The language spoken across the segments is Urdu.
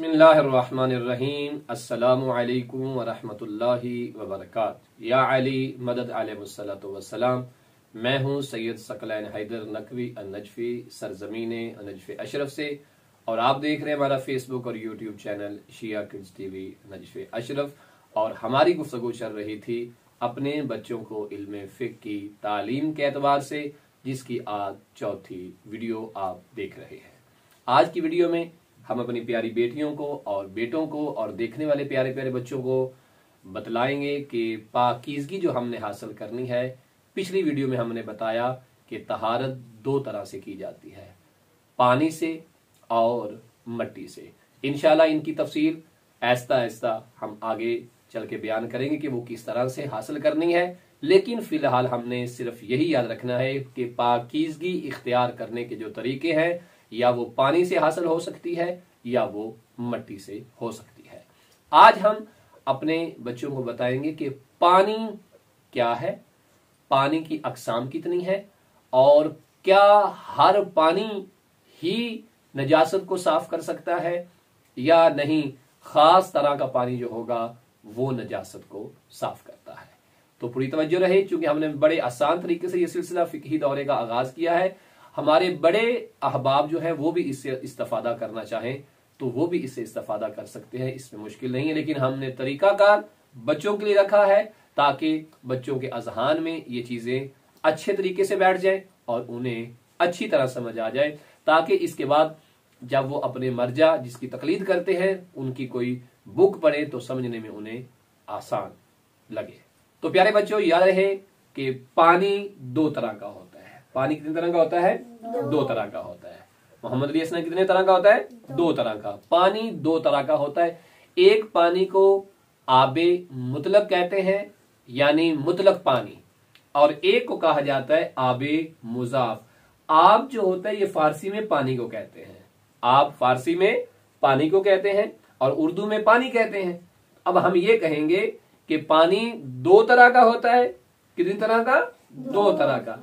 بسم اللہ الرحمن الرحیم۔ السلام علیکم ورحمۃ اللہ وبرکاتہ۔ یا علی، مدد علیہ الصلاۃ والسلام۔ میں ہوں سید سکلین حیدر نقوی النجفی، سرزمین النجف اشرف سے۔ اور آپ دیکھ رہے ہیں ہمارا فیس بک اور یوٹیوب چینل شیعہ kids TV Najaf Ashraf. اور ہماری گفتگو چل رہی تھی اپنے بچوں کو علم فقہ کی تعلیم کے اعتبار سے، جس کی آج چوتھی ویڈیو آپ دیکھ رہے ہیں۔ آج کی ویڈیو میں ہم اپنی پیاری بیٹیوں کو اور بیٹوں کو اور دیکھنے والے پیارے پیارے بچوں کو بتلائیں گے کہ پاکیزگی جو ہم نے حاصل کرنی ہے، پچھلی ویڈیو میں ہم نے بتایا کہ طہارت دو طرح سے کی جاتی ہے، پانی سے اور مٹی سے۔ انشاءاللہ ان کی تفصیل ایستا ایستا ہم آگے چل کے بیان کریں گے کہ وہ کس طرح سے حاصل کرنی ہے۔ لیکن فی الحال ہم نے صرف یہی یاد رکھنا ہے کہ پاکیزگی اختیار کرنے کے جو طریقے ہیں یا وہ پانی سے حاصل ہو سکتی ہے یا وہ مٹی سے ہو سکتی ہے۔ آج ہم اپنے بچوں کو بتائیں گے کہ پانی کیا ہے، پانی کی اقسام کتنی ہے اور کیا ہر پانی ہی نجاست کو صاف کر سکتا ہے یا نہیں، خاص طرح کا پانی جو ہوگا وہ نجاست کو صاف کرتا ہے۔ تو پوری توجہ رہے، چونکہ ہم نے بڑے آسان طریقے سے یہ سلسلہ فقہی دورے کا آغاز کیا ہے ہمارے بڑے احباب جو ہے وہ بھی اس سے استفادہ کرنا چاہیں تو وہ بھی اس سے استفادہ کر سکتے ہیں، اس میں مشکل نہیں ہے۔ لیکن ہم نے طریقہ کار بچوں کے لیے رکھا ہے تاکہ بچوں کے اذہان میں یہ چیزیں اچھے طریقے سے بیٹھ جائیں اور انہیں اچھی طرح سمجھ آ جائے، تاکہ اس کے بعد جب وہ اپنے مرجع جس کی تقلید کرتے ہیں، ان کی کوئی بک پڑھے تو سمجھنے میں انہیں آسان لگے۔ تو پیارے بچوں، یاد رہے کہ پانی دو طرح کا ہوتا پانی کتنے طرح کا ہوتا ہے؟ دو. طرح کا ہوتا ہے۔ محمد علی اسلام کتنے طرح کا ہوتا ہے؟ دو. طرح کا۔ پانی دو طرح کا ہوتا ہے۔ ایک پانی کو آب مطلق کہتے ہیں یعنی مطلق پانی اور ایک کو کہا جاتا ہے آب مضاف۔ آب جو ہوتا ہے یہ فارسی میں پانی کو کہتے ہیں۔ آپ فارسی میں پانی کو کہتے ہیں اور اردو میں پانی کہتے ہیں۔ اب ہم یہ کہیں گے کہ پانی دو طرح کا ہوتا ہے کتنی طرح کا؟ دو طرح کا۔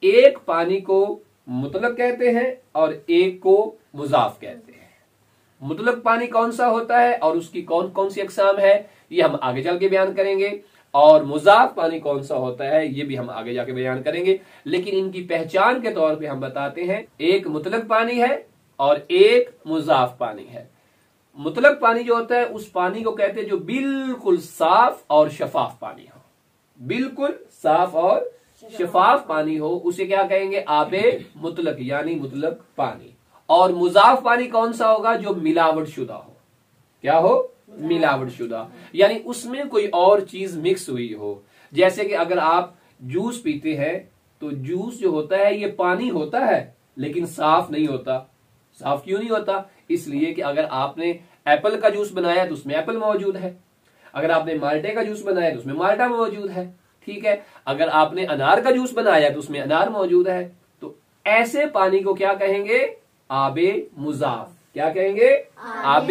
ایک پانی کو مطلق کہتے ہیں اور ایک کو مضاف کہتے ہیں۔ مطلق پانی کون سا ہوتا ہے اور اس کی کون کون سی اقسام ہے، یہ ہم آگے چل کے بیان کریں گے۔ اور مضاف پانی کون سا ہوتا ہے، یہ بھی ہم آگے جا کے بیان کریں گے۔ لیکن ان کی پہچان کے طور پہ ہم بتاتے ہیں، ایک مطلق پانی ہے اور ایک مضاف پانی ہے۔ مطلق پانی جو ہوتا ہے، اس پانی کو کہتے ہیں جو بالکل صاف اور شفاف پانی ہو۔ بالکل صاف اور شفاف پانی ہو، اسے کیا کہیں گے؟ آب مطلق یعنی مطلق پانی۔ اور مضاف پانی کون سا ہوگا؟ جو ملاوٹ شدہ ہو۔ کیا ہو؟ ملاوٹ شدہ۔ یعنی اس میں کوئی اور چیز مکس ہوئی ہو۔ جیسے کہ اگر آپ جوس پیتے ہیں، تو جوس جو ہوتا ہے، یہ پانی ہوتا ہے، لیکن صاف نہیں ہوتا۔ صاف کیوں نہیں ہوتا؟ اس لیے کہ اگر آپ نے ایپل کا جوس بنایا، تو اس میں ایپل موجود ہے۔ اگر آپ نے مالٹے کا جوس بنایا، تو اس میں مالٹا موجود ہے۔ ٹھیک ہے؟ اگر آپ نے انار کا جوس بنایا تو اس میں انار موجود ہے۔ تو ایسے پانی کو کیا کہیں گے؟ آب مضاف۔ کیا کہیں گے؟ آب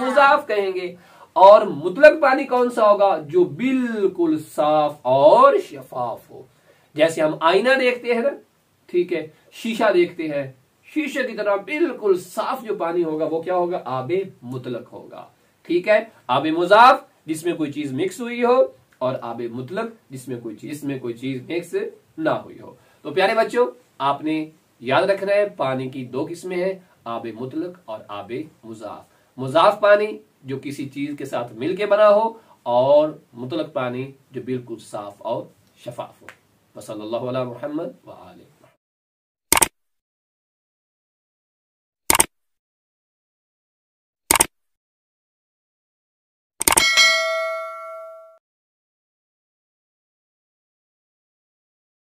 مضاف۔ کہیں گے۔ اور مطلق پانی کون سا ہوگا؟ جو بالکل صاف اور شفاف ہو۔ جیسے ہم آئینہ دیکھتے ہیں نا ٹھیک ہے؟ شیشہ دیکھتے ہیں۔ شیشے کی طرح بالکل صاف جو پانی ہوگا وہ کیا ہوگا؟ آب مطلق ہوگا۔ ٹھیک ہے؟ آب مضاف جس میں کوئی چیز مکس ہوئی ہو۔ اور آب مطلق جس میں کوئی چیز میں کوئی چیز میکس نہ ہوئی ہو۔ تو پیارے بچوں، آپ نے یاد رکھنا ہے، پانی کی دو قسمیں ہیں، آب مطلق اور آب مضاف۔ مضاف پانی جو کسی چیز کے ساتھ مل کے بنا ہو اور مطلق پانی جو بالکل صاف اور شفاف ہو۔ صلی اللہ علیہ محمد و